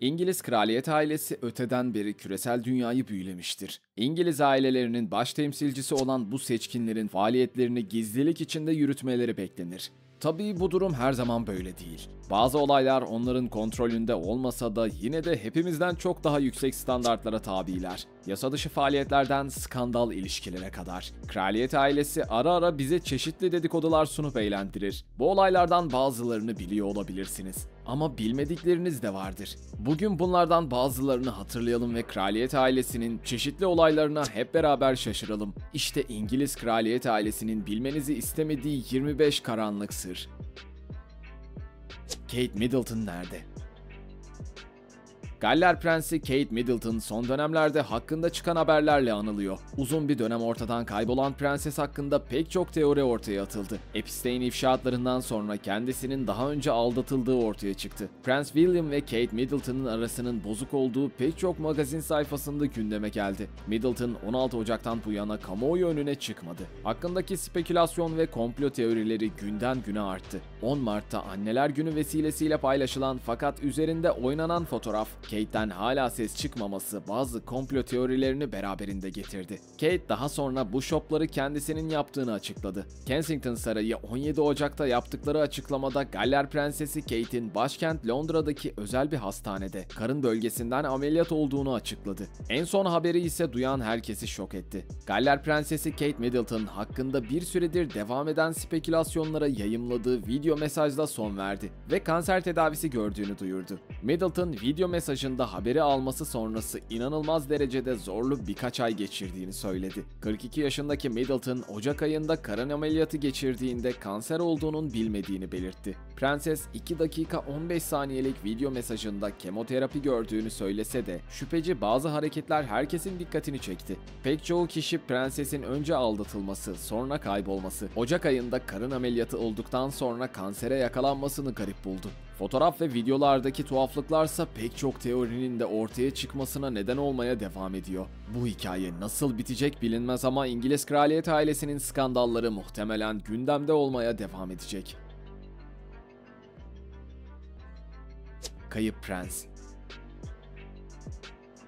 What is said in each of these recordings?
İngiliz kraliyet ailesi öteden beri küresel dünyayı büyülemiştir. İngiliz ailelerinin baş temsilcisi olan bu seçkinlerin faaliyetlerini gizlilik içinde yürütmeleri beklenir. Tabii bu durum her zaman böyle değil. Bazı olaylar onların kontrolünde olmasa da yine de hepimizden çok daha yüksek standartlara tabiler. Yasa dışı faaliyetlerden skandal ilişkilere kadar. Kraliyet ailesi ara ara bize çeşitli dedikodular sunup eğlendirir. Bu olaylardan bazılarını biliyor olabilirsiniz. Ama bilmedikleriniz de vardır. Bugün bunlardan bazılarını hatırlayalım ve kraliyet ailesinin çeşitli olaylarına hep beraber şaşıralım. İşte İngiliz kraliyet ailesinin bilmenizi istemediği 25 karanlık sır. Kate Middleton nerede? Galler Prensi Kate Middleton son dönemlerde hakkında çıkan haberlerle anılıyor. Uzun bir dönem ortadan kaybolan prenses hakkında pek çok teori ortaya atıldı. Epstein ifşaatlarından sonra kendisinin daha önce aldatıldığı ortaya çıktı. Prens William ve Kate Middleton'ın arasının bozuk olduğu pek çok magazin sayfasında gündeme geldi. Middleton 16 Ocak'tan bu yana kamuoyu önüne çıkmadı. Hakkındaki spekülasyon ve komplo teorileri günden güne arttı. 10 Mart'ta Anneler Günü vesilesiyle paylaşılan fakat üzerinde oynanan fotoğraf Kate'den hala ses çıkmaması bazı komplo teorilerini beraberinde getirdi. Kate daha sonra bu şopları kendisinin yaptığını açıkladı. Kensington Sarayı 17 Ocak'ta yaptıkları açıklamada Galler Prensesi Kate'in başkent Londra'daki özel bir hastanede karın bölgesinden ameliyat olduğunu açıkladı. En son haberi ise duyan herkesi şok etti. Galler Prensesi Kate Middleton hakkında bir süredir devam eden spekülasyonlara yayımladığı video mesajla son verdi ve kanser tedavisi gördüğünü duyurdu. Middleton video mesajında haberi alması sonrası inanılmaz derecede zorlu birkaç ay geçirdiğini söyledi. 42 yaşındaki Middleton Ocak ayında karın ameliyatı geçirdiğinde kanser olduğunun bilmediğini belirtti. Prenses 2 dakika 15 saniyelik video mesajında kemoterapi gördüğünü söylese de şüpheci bazı hareketler herkesin dikkatini çekti. Pek çoğu kişi prensesin önce aldatılması, sonra kaybolması, Ocak ayında karın ameliyatı olduktan sonra kansere yakalanmasını garip buldu. Fotoğraf ve videolardaki tuhaflıklarsa pek çok teorinin de ortaya çıkmasına neden olmaya devam ediyor. Bu hikaye nasıl bitecek bilinmez ama İngiliz kraliyet ailesinin skandalları muhtemelen gündemde olmaya devam edecek. Kayıp Prens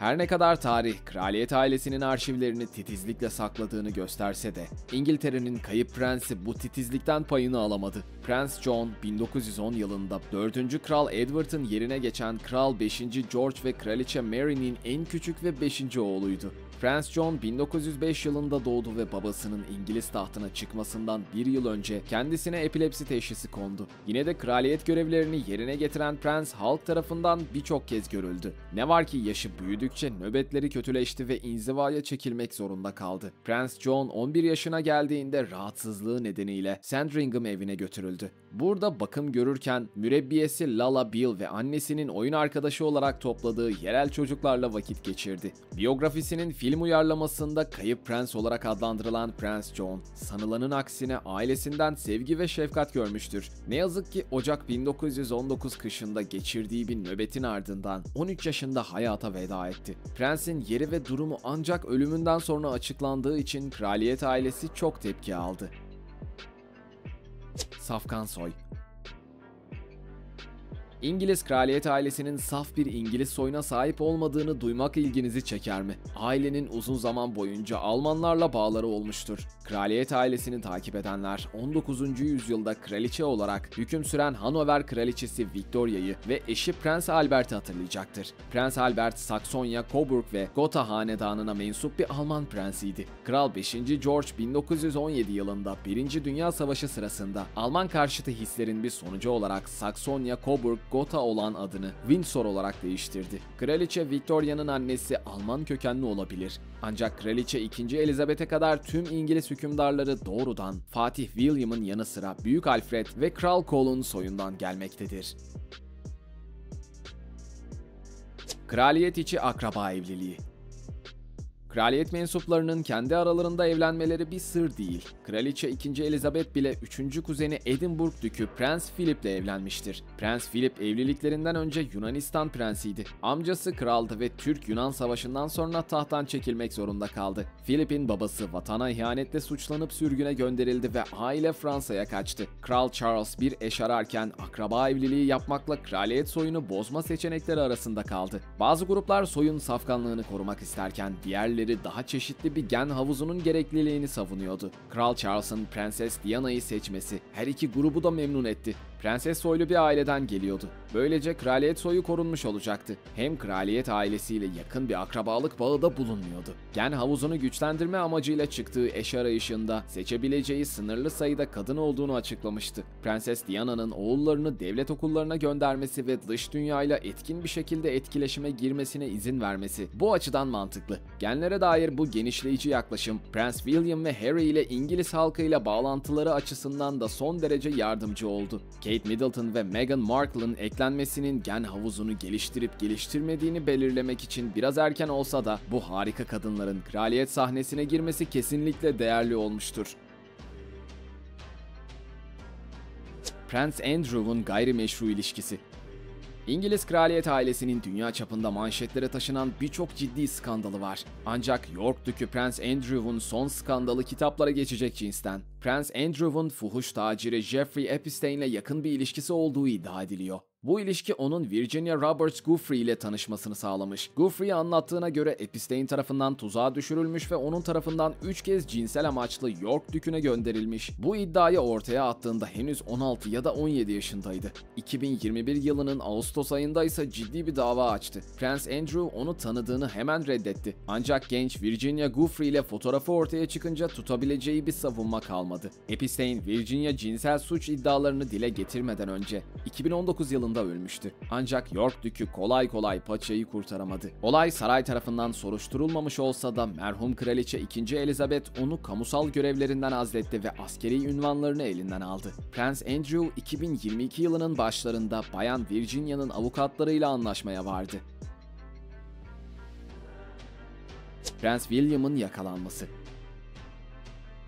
her ne kadar tarih, kraliyet ailesinin arşivlerini titizlikle sakladığını gösterse de, İngiltere'nin kayıp prensi bu titizlikten payını alamadı. Prens John, 1910 yılında 4. Kral Edward'ın yerine geçen Kral 5. George ve Kraliçe Mary'nin en küçük ve 5. oğluydu. Prens John 1905 yılında doğdu ve babasının İngiliz tahtına çıkmasından bir yıl önce kendisine epilepsi teşhisi kondu. Yine de kraliyet görevlerini yerine getiren prens halk tarafından birçok kez görüldü. Ne var ki yaşı büyüdükçe nöbetleri kötüleşti ve inzivaya çekilmek zorunda kaldı. Prens John 11 yaşına geldiğinde rahatsızlığı nedeniyle Sandringham evine götürüldü. Burada bakım görürken mürebbiyesi Lala Bill ve annesinin oyun arkadaşı olarak topladığı yerel çocuklarla vakit geçirdi. Biyografisinin film uyarlamasında kayıp prens olarak adlandırılan Prens John, sanılanın aksine ailesinden sevgi ve şefkat görmüştür. Ne yazık ki Ocak 1919 kışında geçirdiği bir nöbetin ardından 13 yaşında hayata veda etti. Prensin yeri ve durumu ancak ölümünden sonra açıklandığı için kraliyet ailesi çok tepki aldı. Safkan Soy İngiliz kraliyet ailesinin saf bir İngiliz soyuna sahip olmadığını duymak ilginizi çeker mi? Ailenin uzun zaman boyunca Almanlarla bağları olmuştur. Kraliyet ailesini takip edenler 19. yüzyılda kraliçe olarak hüküm süren Hanover kraliçesi Victoria'yı ve eşi Prens Albert'i hatırlayacaktır. Prens Albert Saksonya, Coburg ve Gotha hanedanına mensup bir Alman prensiydi. Kral 5. George 1917 yılında 1. Dünya Savaşı sırasında Alman karşıtı hislerin bir sonucu olarak Saksonya, Coburg, Gotha olan adını Windsor olarak değiştirdi. Kraliçe Victoria'nın annesi Alman kökenli olabilir. Ancak Kraliçe 2. Elizabeth'e kadar tüm İngiliz hükümdarları doğrudan Fatih William'ın yanı sıra Büyük Alfred ve Kral Cole'un soyundan gelmektedir. Kraliyet içi akraba evliliği Kraliyet mensuplarının kendi aralarında evlenmeleri bir sır değil. Kraliçe 2. Elizabeth bile 3. kuzeni Edinburgh Dükü Prens Philip ile evlenmiştir. Prens Philip evliliklerinden önce Yunanistan prensiydi. Amcası kraldı ve Türk-Yunan savaşından sonra tahttan çekilmek zorunda kaldı. Philip'in babası vatana ihanetle suçlanıp sürgüne gönderildi ve aile Fransa'ya kaçtı. Kral Charles bir eş ararken akraba evliliği yapmakla kraliyet soyunu bozma seçenekleri arasında kaldı. Bazı gruplar soyun safkanlığını korumak isterken diğerleri daha çeşitli bir gen havuzunun gerekliliğini savunuyordu. Kral Charles'ın Prenses Diana'yı seçmesi her iki grubu da memnun etti. Prenses soylu bir aileden geliyordu. Böylece kraliyet soyu korunmuş olacaktı. Hem kraliyet ailesiyle yakın bir akrabalık bağı da bulunmuyordu. Gen havuzunu güçlendirme amacıyla çıktığı eş arayışında seçebileceği sınırlı sayıda kadın olduğunu açıklamıştı. Prenses Diana'nın oğullarını devlet okullarına göndermesi ve dış dünyayla etkin bir şekilde etkileşime girmesine izin vermesi bu açıdan mantıklı. Genlere dair bu genişleyici yaklaşım Prens William ve Harry ile İngiliz halkıyla bağlantıları açısından da son derece yardımcı oldu. Kate Middleton ve Meghan Markle'ın eklenmesinin gen havuzunu geliştirip geliştirmediğini belirlemek için biraz erken olsa da bu harika kadınların kraliyet sahnesine girmesi kesinlikle değerli olmuştur. Prens Andrew'un gayrimeşru ilişkisi İngiliz kraliyet ailesinin dünya çapında manşetlere taşınan birçok ciddi skandalı var. Ancak York Dükü Prens Andrew'un son skandalı kitaplara geçecek cinsten. Prens Andrew'un fuhuş taciri Jeffrey Epstein'le yakın bir ilişkisi olduğu iddia ediliyor. Bu ilişki onun Virginia Roberts Guthrie ile tanışmasını sağlamış. Guthrie'ye anlattığına göre Epstein tarafından tuzağa düşürülmüş ve onun tarafından 3 kez cinsel amaçlı York Dükü'ne gönderilmiş. Bu iddiayı ortaya attığında henüz 16 ya da 17 yaşındaydı. 2021 yılının Ağustos ayında ise ciddi bir dava açtı. Prens Andrew onu tanıdığını hemen reddetti. Ancak genç Virginia Guthrie ile fotoğrafı ortaya çıkınca tutabileceği bir savunma kalmadı. Epstein, Virginia cinsel suç iddialarını dile getirmeden önce 2019 yılında yılında ölmüştü. Ancak York Dükü kolay kolay paçayı kurtaramadı. Olay saray tarafından soruşturulmamış olsa da merhum kraliçe 2. Elizabeth onu kamusal görevlerinden azletti ve askeri ünvanlarını elinden aldı. Prens Andrew 2022 yılının başlarında Bayan Virginia'nın avukatlarıyla anlaşmaya vardı. Prens William'ın yakalanması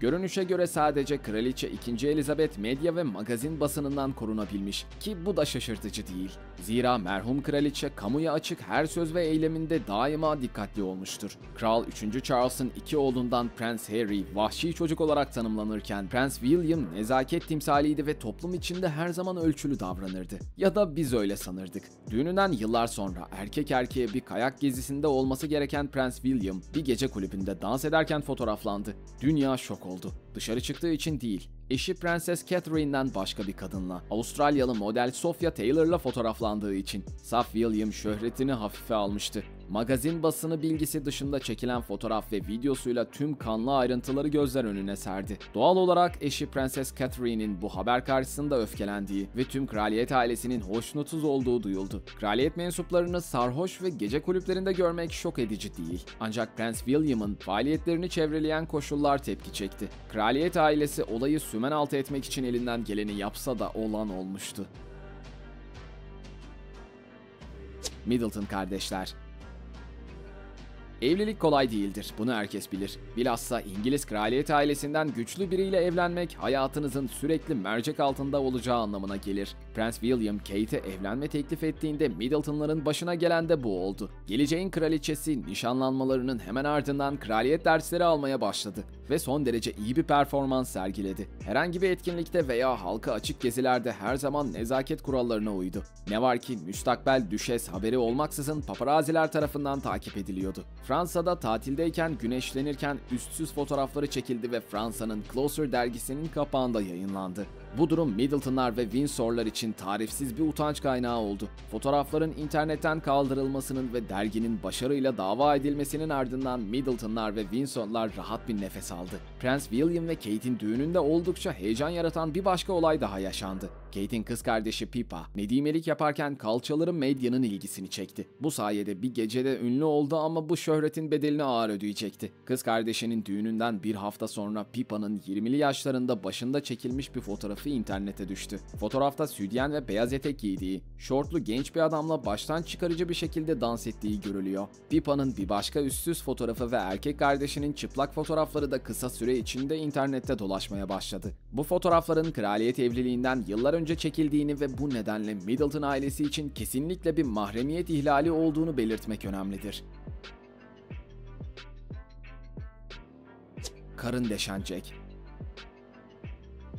Görünüşe göre sadece Kraliçe 2. Elizabeth medya ve magazin basınından korunabilmiş ki bu da şaşırtıcı değil. Zira merhum kraliçe kamuya açık her söz ve eyleminde daima dikkatli olmuştur. Kral 3. Charles'ın iki oğlundan Prens Harry vahşi çocuk olarak tanımlanırken Prens William nezaket timsaliydi ve toplum içinde her zaman ölçülü davranırdı. Ya da biz öyle sanırdık. Düğününden yıllar sonra erkek erkeğe bir kayak gezisinde olması gereken Prens William bir gece kulübünde dans ederken fotoğraflandı. Dünya şok oldu. Dışarı çıktığı için değil, eşi Prenses Catherine'den başka bir kadınla, Avustralyalı model Sophia Taylor'la fotoğraflandığı için. Saf William şöhretini hafife almıştı. Magazin basını bilgisi dışında çekilen fotoğraf ve videosuyla tüm kanlı ayrıntıları gözler önüne serdi. Doğal olarak eşi Prenses Catherine'in bu haber karşısında öfkelendiği ve tüm kraliyet ailesinin hoşnutsuz olduğu duyuldu. Kraliyet mensuplarını sarhoş ve gece kulüplerinde görmek şok edici değil. Ancak Prens William'ın faaliyetlerini çevreleyen koşullar tepki çekti. Kraliyet ailesi olayı sümen altı etmek için elinden geleni yapsa da olan olmuştu. Middleton kardeşler Evlilik kolay değildir. Bunu herkes bilir. Bilhassa İngiliz kraliyet ailesinden güçlü biriyle evlenmek hayatınızın sürekli mercek altında olacağı anlamına gelir. Prens William Kate'e evlenme teklif ettiğinde Middleton'ların başına gelen de bu oldu. Geleceğin kraliçesi nişanlanmalarının hemen ardından kraliyet dersleri almaya başladı ve son derece iyi bir performans sergiledi. Herhangi bir etkinlikte veya halka açık gezilerde her zaman nezaket kurallarına uydu. Ne var ki müstakbel düşes haberi olmaksızın paparaziler tarafından takip ediliyordu. Fransa'da tatildeyken güneşlenirken üstsüz fotoğrafları çekildi ve Fransa'nın Closer dergisinin kapağında yayınlandı. Bu durum Middleton'lar ve Windsor'lar için tarifsiz bir utanç kaynağı oldu. Fotoğrafların internetten kaldırılmasının ve derginin başarıyla dava edilmesinin ardından Middleton'lar ve Windsor'lar rahat bir nefes aldı. Prens William ve Kate'in düğününde oldukça heyecan yaratan bir başka olay daha yaşandı. Kate'in kız kardeşi Pippa, nedimelik yaparken kalçaları medyanın ilgisini çekti. Bu sayede bir gecede ünlü oldu ama bu şöhretin bedelini ağır ödeyecekti. Kız kardeşinin düğününden bir hafta sonra Pippa'nın 20'li yaşlarında başında çekilmiş bir fotoğrafı fotoğrafı internete düştü. Fotoğrafta südyen ve beyaz etek giydiği, şortlu genç bir adamla baştan çıkarıcı bir şekilde dans ettiği görülüyor. Pipa'nın bir başka üstsüz fotoğrafı ve erkek kardeşinin çıplak fotoğrafları da kısa süre içinde internette dolaşmaya başladı. Bu fotoğrafların kraliyet evliliğinden yıllar önce çekildiğini ve bu nedenle Middleton ailesi için kesinlikle bir mahremiyet ihlali olduğunu belirtmek önemlidir. Karın deşen Jack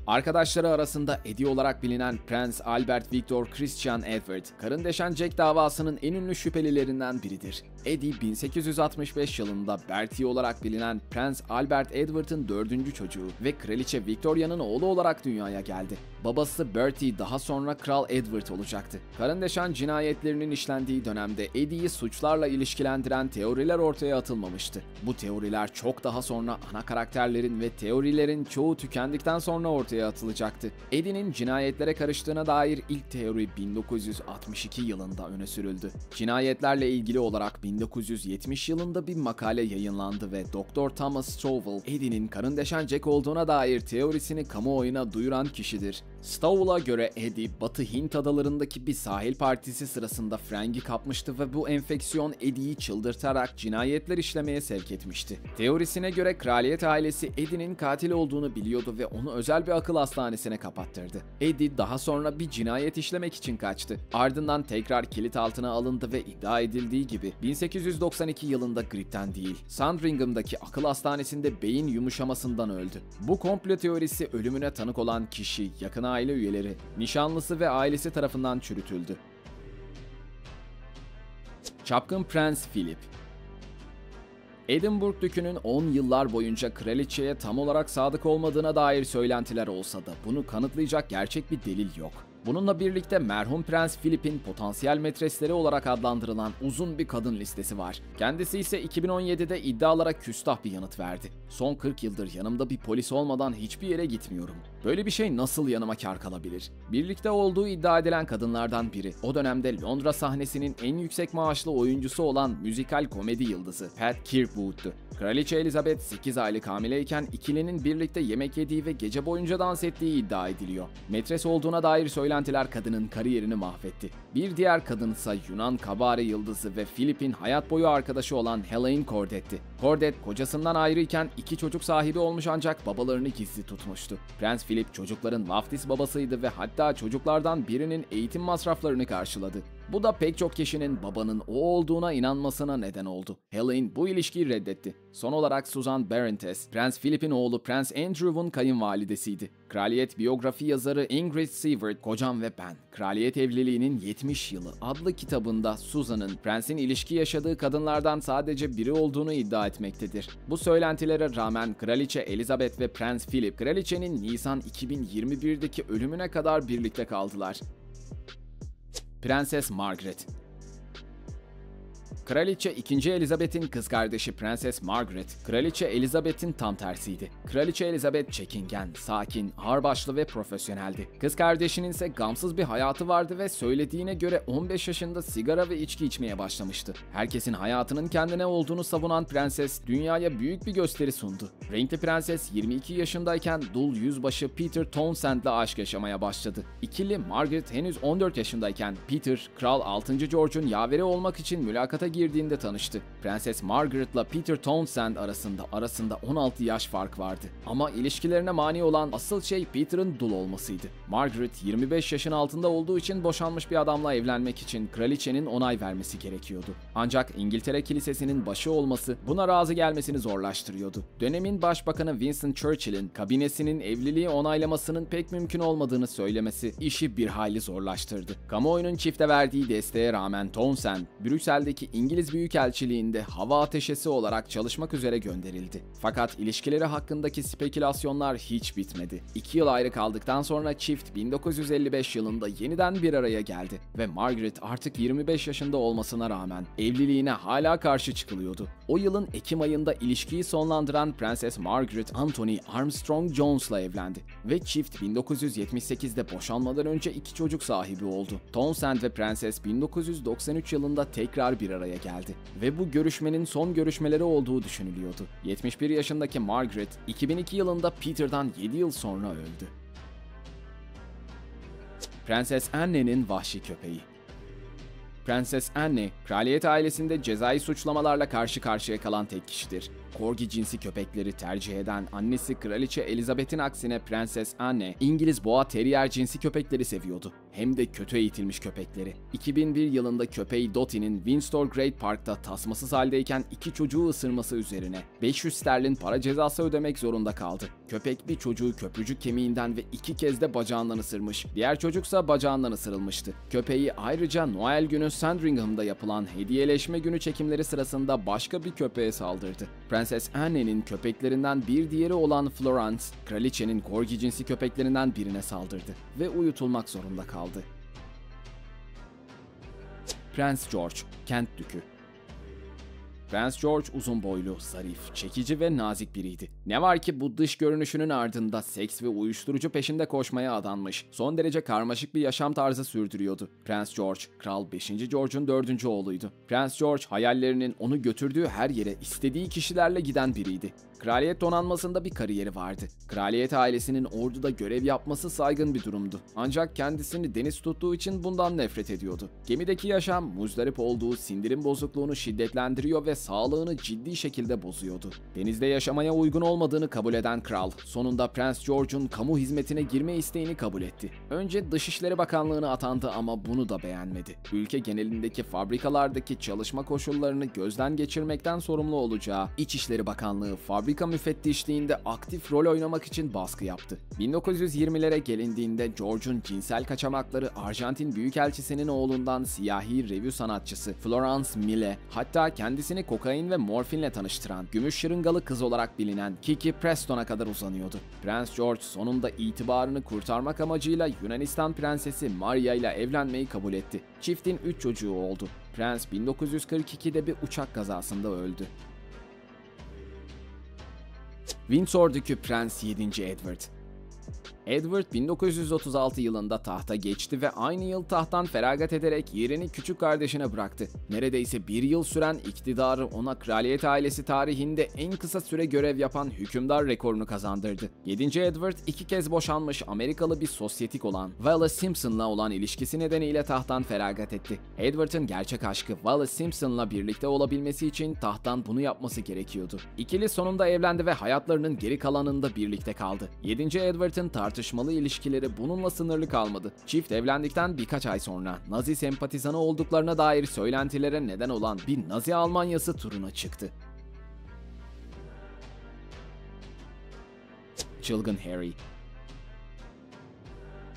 Arkadaşları arasında Eddie olarak bilinen Prens Albert Victor Christian Edward, karın deşen Jack davasının en ünlü şüphelilerinden biridir. Eddie 1865 yılında Bertie olarak bilinen Prens Albert Edward'ın dördüncü çocuğu ve Kraliçe Victoria'nın oğlu olarak dünyaya geldi. Babası Bertie daha sonra Kral Edward olacaktı. Karın deşen cinayetlerinin işlendiği dönemde Eddie'yi suçlarla ilişkilendiren teoriler ortaya atılmamıştı. Bu teoriler çok daha sonra ana karakterlerin ve teorilerin çoğu tükendikten sonra ortaya atılacaktı. Eddie'nin cinayetlere karıştığına dair ilk teori 1962 yılında öne sürüldü. Cinayetlerle ilgili olarak 1970 yılında bir makale yayınlandı ve Dr. Thomas Stovall, Eddie'nin karın deşen Jack olduğuna dair teorisini kamuoyuna duyuran kişidir. Stovall'a göre Eddie, Batı Hint adalarındaki bir sahil partisi sırasında frengi kapmıştı ve bu enfeksiyon Eddie'yi çıldırtarak cinayetler işlemeye sevk etmişti. Teorisine göre kraliyet ailesi Eddie'nin katil olduğunu biliyordu ve onu özel bir akıl hastanesine kapattırdı. Eddie daha sonra bir cinayet işlemek için kaçtı. Ardından tekrar kilit altına alındı ve iddia edildiği gibi 1892 yılında gripten değil, Sandringham'daki akıl hastanesinde beyin yumuşamasından öldü. Bu komplo teorisi ölümüne tanık olan kişi, yakın aile üyeleri, nişanlısı ve ailesi tarafından çürütüldü. Çapkın Prens Philip Edinburgh Dükü'nün 10 yıllar boyunca kraliçeye tam olarak sadık olmadığına dair söylentiler olsa da bunu kanıtlayacak gerçek bir delil yok. Bununla birlikte merhum Prens Philip'in potansiyel metresleri olarak adlandırılan uzun bir kadın listesi var. Kendisi ise 2017'de iddialara küstah bir yanıt verdi. Son 40 yıldır yanımda bir polis olmadan hiçbir yere gitmiyorum. Böyle bir şey nasıl yanıma kar kalabilir? Birlikte olduğu iddia edilen kadınlardan biri. O dönemde Londra sahnesinin en yüksek maaşlı oyuncusu olan müzikal komedi yıldızı Pat Kirkwood'tu. Kraliçe Elizabeth 8 aylık hamileyken ikilinin birlikte yemek yediği ve gece boyunca dans ettiği iddia ediliyor. Metres olduğuna dair söylentiler kadının kariyerini mahvetti. Bir diğer kadınsa Yunan kabare yıldızı ve Philip'in hayat boyu arkadaşı olan Helene Cordet'ti. Cordet kocasından ayrıyken iki çocuk sahibi olmuş ancak babalarını gizli tutmuştu. Prens Philip çocukların vaftiz babasıydı ve hatta çocuklardan birinin eğitim masraflarını karşıladı. Bu da pek çok kişinin babanın o olduğuna inanmasına neden oldu. Helen bu ilişkiyi reddetti. Son olarak Susan Barentes, Prens Philip'in oğlu Prens Andrew'un kayınvalidesiydi. Kraliyet biyografi yazarı Ingrid Seward, Kocam ve Ben, Kraliyet Evliliğinin 70 Yılı adlı kitabında Susan'ın prensin ilişki yaşadığı kadınlardan sadece biri olduğunu iddia etmektedir. Bu söylentilere rağmen Kraliçe Elizabeth ve Prens Philip, Kraliçenin Nisan 2021'deki ölümüne kadar birlikte kaldılar. Prenses Margaret Kraliçe 2. Elizabeth'in kız kardeşi Prenses Margaret, Kraliçe Elizabeth'in tam tersiydi. Kraliçe Elizabeth çekingen, sakin, ağırbaşlı ve profesyoneldi. Kız kardeşinin ise gamsız bir hayatı vardı ve söylediğine göre 15 yaşında sigara ve içki içmeye başlamıştı. Herkesin hayatının kendine olduğunu savunan prenses dünyaya büyük bir gösteri sundu. Renkli prenses 22 yaşındayken dul yüzbaşı Peter Townsend'le aşk yaşamaya başladı. İkili Margaret henüz 14 yaşındayken Peter, Kral 6. George'un yaveri olmak için mülakata girdiğinde tanıştı. Prenses Margaret'la Peter Townsend arasında arasında 16 yaş fark vardı. Ama ilişkilerine mani olan asıl şey Peter'ın dul olmasıydı. Margaret 25 yaşın altında olduğu için boşanmış bir adamla evlenmek için kraliçenin onay vermesi gerekiyordu. Ancak İngiltere Kilisesi'nin başı olması buna razı gelmesini zorlaştırıyordu. Dönemin başbakanı Winston Churchill'in kabinesinin evliliği onaylamasının pek mümkün olmadığını söylemesi işi bir hayli zorlaştırdı. Kamuoyunun çifte verdiği desteğe rağmen Townsend, Brüksel'deki İngiliz Büyükelçiliğinde hava ateşesi olarak çalışmak üzere gönderildi. Fakat ilişkileri hakkındaki spekülasyonlar hiç bitmedi. İki yıl ayrı kaldıktan sonra çift 1955 yılında yeniden bir araya geldi ve Margaret artık 25 yaşında olmasına rağmen evliliğine hala karşı çıkılıyordu. O yılın Ekim ayında ilişkiyi sonlandıran Prenses Margaret Anthony Armstrong Jones'la evlendi ve çift 1978'de boşanmadan önce iki çocuk sahibi oldu. Townsend ve Prenses 1993 yılında tekrar bir araya geldi ve bu görüşmenin son görüşmeleri olduğu düşünülüyordu. 71 yaşındaki Margaret 2002 yılında Peter'dan 7 yıl sonra öldü. Prenses Anne'nin vahşi köpeği. Prenses Anne, kraliyet ailesinde cezai suçlamalarla karşı karşıya kalan tek kişidir. Korgi cinsi köpekleri tercih eden annesi Kraliçe Elizabeth'in aksine Prenses Anne, İngiliz Boğa Terrier cinsi köpekleri seviyordu. Hem de kötü eğitilmiş köpekleri. 2001 yılında köpeği Dottie'nin Windsor Great Park'ta tasmasız haldeyken iki çocuğu ısırması üzerine 500 sterlin para cezası ödemek zorunda kaldı. Köpek bir çocuğu köprücük kemiğinden ve iki kez de bacağından ısırmış. Diğer çocuksa bacağından ısırılmıştı. Köpeği ayrıca Noel günü Sandringham'da yapılan hediyeleşme günü çekimleri sırasında başka bir köpeğe saldırdı. Prenses Anne'nin köpeklerinden bir diğeri olan Florence, kraliçenin korgi cinsi köpeklerinden birine saldırdı ve uyutulmak zorunda kaldı. Prens George, Kent Dükü Prens George uzun boylu, zarif, çekici ve nazik biriydi. Ne var ki bu dış görünüşünün ardında seks ve uyuşturucu peşinde koşmaya adanmış, son derece karmaşık bir yaşam tarzı sürdürüyordu. Prens George, Kral 5. George'un dördüncü oğluydu. Prens George hayallerinin onu götürdüğü her yere istediği kişilerle giden biriydi. Kraliyet donanmasında bir kariyeri vardı. Kraliyet ailesinin orduda görev yapması saygın bir durumdu. Ancak kendisini deniz tuttuğu için bundan nefret ediyordu. Gemideki yaşam muzdarip olduğu sindirim bozukluğunu şiddetlendiriyor ve sağlığını ciddi şekilde bozuyordu. Denizde yaşamaya uygun olmadığını kabul eden kral, sonunda Prens George'un kamu hizmetine girme isteğini kabul etti. Önce Dışişleri Bakanlığı'na atandı ama bunu da beğenmedi. Ülke genelindeki fabrikalardaki çalışma koşullarını gözden geçirmekten sorumlu olacağı İçişleri Bakanlığı fabrika müfettişliğinde aktif rol oynamak için baskı yaptı. 1920'lere gelindiğinde George'un cinsel kaçamakları Arjantin Büyükelçisi'nin oğlundan siyahi revü sanatçısı Florence Mille, hatta kendisini kokain ve morfinle tanıştıran gümüş şırıngalı kız olarak bilinen Kiki Preston'a kadar uzanıyordu. Prens George sonunda itibarını kurtarmak amacıyla Yunanistan prensesi Maria ile evlenmeyi kabul etti. Çiftin 3 çocuğu oldu. Prens 1942'de bir uçak kazasında öldü. Windsor'daki Prens 7. Edward Edward 1936 yılında tahta geçti ve aynı yıl tahttan feragat ederek yerini küçük kardeşine bıraktı. Neredeyse bir yıl süren iktidarı ona kraliyet ailesi tarihinde en kısa süre görev yapan hükümdar rekorunu kazandırdı. 7. Edward iki kez boşanmış Amerikalı bir sosyetik olan Wallace Simpson'la olan ilişkisi nedeniyle tahttan feragat etti. Edward'ın gerçek aşkı Wallace Simpson'la birlikte olabilmesi için tahttan bunu yapması gerekiyordu. İkili sonunda evlendi ve hayatlarının geri kalanında birlikte kaldı. 7. Edward'ın tartışmalı ilişkileri bununla sınırlı kalmadı. Çift evlendikten birkaç ay sonra Nazi sempatizanı olduklarına dair söylentilere neden olan bir Nazi Almanyası turuna çıktı. Çılgın Harry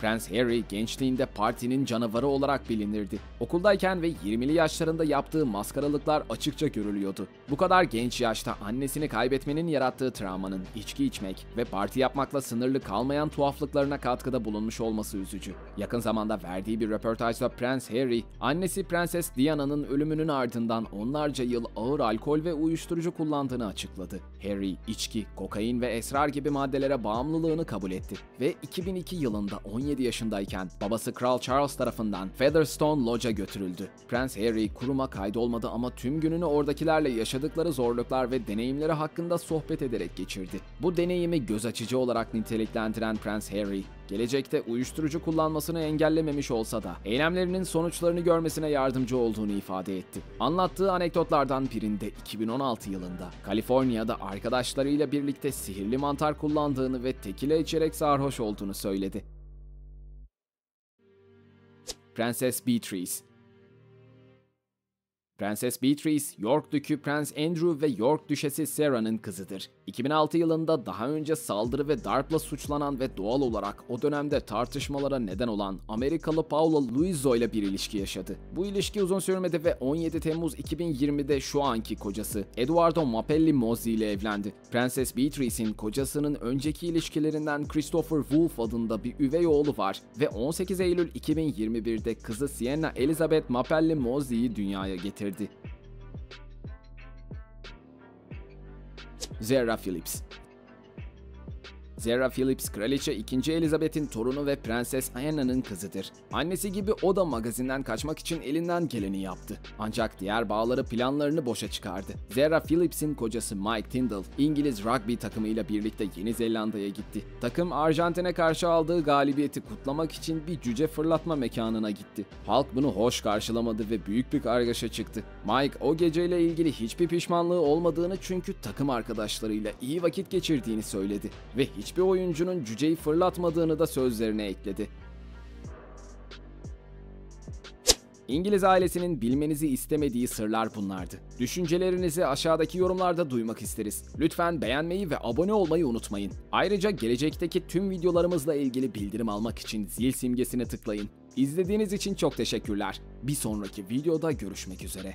Prens Harry gençliğinde partinin canavarı olarak bilinirdi. Okuldayken ve 20'li yaşlarında yaptığı maskaralıklar açıkça görülüyordu. Bu kadar genç yaşta annesini kaybetmenin yarattığı travmanın içki içmek ve parti yapmakla sınırlı kalmayan tuhaflıklarına katkıda bulunmuş olması üzücü. Yakın zamanda verdiği bir röportajda Prens Harry, annesi Prenses Diana'nın ölümünün ardından onlarca yıl ağır alkol ve uyuşturucu kullandığını açıkladı. Harry, içki, kokain ve esrar gibi maddelere bağımlılığını kabul etti ve 2002 yılında 17 yaşındayken babası Kral Charles tarafından Featherstone Lodge'a götürüldü. Prens Harry kuruma kaydolmadı ama tüm gününü oradakilerle yaşadıkları zorluklar ve deneyimleri hakkında sohbet ederek geçirdi. Bu deneyimi göz açıcı olarak niteliklendiren Prens Harry, gelecekte uyuşturucu kullanmasını engellememiş olsa da eylemlerinin sonuçlarını görmesine yardımcı olduğunu ifade etti. Anlattığı anekdotlardan birinde 2016 yılında Kaliforniya'da arkadaşlarıyla birlikte sihirli mantar kullandığını ve tekile içerek sarhoş olduğunu söyledi. Prenses Beatrice Prenses Beatrice, York Dükü Prens Andrew ve York Düşesi Sarah'nın kızıdır. 2006 yılında daha önce saldırı ve darpla suçlanan ve doğal olarak o dönemde tartışmalara neden olan Amerikalı Paula Luizzo ile bir ilişki yaşadı. Bu ilişki uzun sürmedi ve 17 Temmuz 2020'de şu anki kocası Eduardo Mapelli Mozzi ile evlendi. Prenses Beatrice'in kocasının önceki ilişkilerinden Christopher Wolf adında bir üvey oğlu var ve 18 Eylül 2021'de kızı Sienna Elizabeth Mapelli Mozzi'yi dünyaya getirdi getirdi. Phillips Zara Phillips, Kraliçe 2. Elizabeth'in torunu ve Prenses Diana'nın kızıdır. Annesi gibi o da magazinden kaçmak için elinden geleni yaptı. Ancak diğer bağları planlarını boşa çıkardı. Zara Phillips'in kocası Mike Tyndall, İngiliz rugby takımıyla birlikte Yeni Zelanda'ya gitti. Takım Arjantin'e karşı aldığı galibiyeti kutlamak için bir cüce fırlatma mekanına gitti. Halk bunu hoş karşılamadı ve büyük bir kargaşa çıktı. Mike o geceyle ilgili hiçbir pişmanlığı olmadığını çünkü takım arkadaşlarıyla iyi vakit geçirdiğini söyledi ve hiçbir oyuncunun cüceyi fırlatmadığını da sözlerine ekledi. İngiliz ailesinin bilmenizi istemediği sırlar bunlardı. Düşüncelerinizi aşağıdaki yorumlarda duymak isteriz. Lütfen beğenmeyi ve abone olmayı unutmayın. Ayrıca gelecekteki tüm videolarımızla ilgili bildirim almak için zil simgesine tıklayın. İzlediğiniz için çok teşekkürler. Bir sonraki videoda görüşmek üzere.